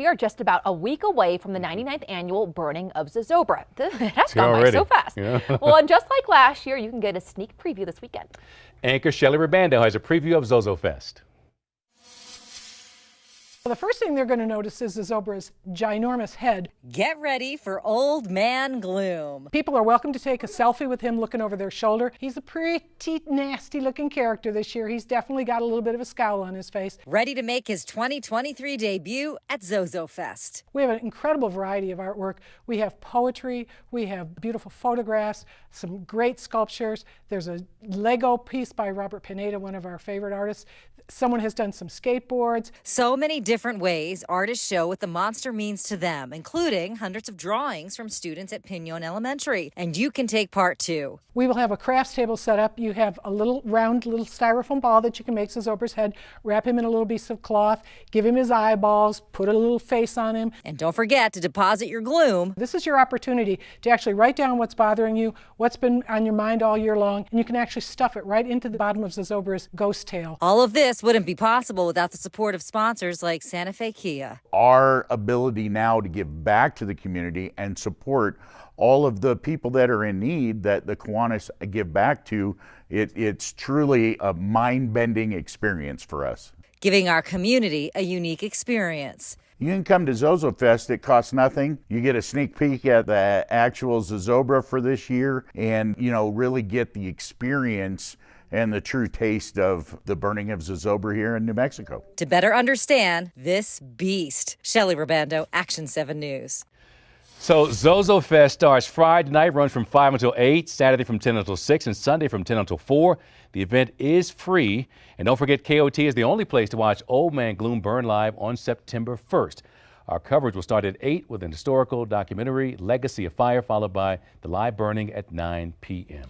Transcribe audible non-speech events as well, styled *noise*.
We are just about a week away from the mm-hmm. 99th annual burning of Zozobra. *laughs* That's gone already. by so fast. Yeah. *laughs* well, and just like last year, you can get a sneak preview this weekend. Anchor Shelly Rabando has a preview of Zozo Fest. Well, the first thing they're going to notice is the Zozobra's ginormous head. Get ready for Old Man Gloom. People are welcome to take a selfie with him looking over their shoulder. He's a pretty nasty looking character this year. He's definitely got a little bit of a scowl on his face. Ready to make his 2023 debut at Zozo Fest. We have an incredible variety of artwork. We have poetry, we have beautiful photographs, some great sculptures. There's a Lego piece by Robert Pineda, one of our favorite artists. Someone has done some skateboards. So many different ways artists show what the monster means to them, including hundreds of drawings from students at Pinon Elementary. And you can take part too. We will have a crafts table set up. You have a little round little styrofoam ball that you can make Zozobra's head, wrap him in a little piece of cloth, give him his eyeballs, put a little face on him. And don't forget to deposit your gloom. This is your opportunity to actually write down what's bothering you, what's been on your mind all year long, and you can actually stuff it right into the bottom of Zozobra's ghost tail. All of this wouldn't be possible without the support of sponsors like Santa Fe Kia. Our ability now to give back to the community and support all of the people that are in need that the Kiwanis give back to, it, it's truly a mind bending experience for us. Giving our community a unique experience. You can come to Zozo Fest. It costs nothing. You get a sneak peek at the actual Zozobra for this year and, you know, really get the experience and the true taste of the burning of Zozobra here in New Mexico. To better understand this beast, Shelly Rabando, Action 7 News. So Zozo Fest starts Friday night, runs from 5 until 8, Saturday from 10 until 6, and Sunday from 10 until 4. The event is free. And don't forget, KOAT is the only place to watch Old Man Gloom burn live on September 1st. Our coverage will start at 8 with an historical documentary, Legacy of Fire, followed by the live burning at 9 p.m.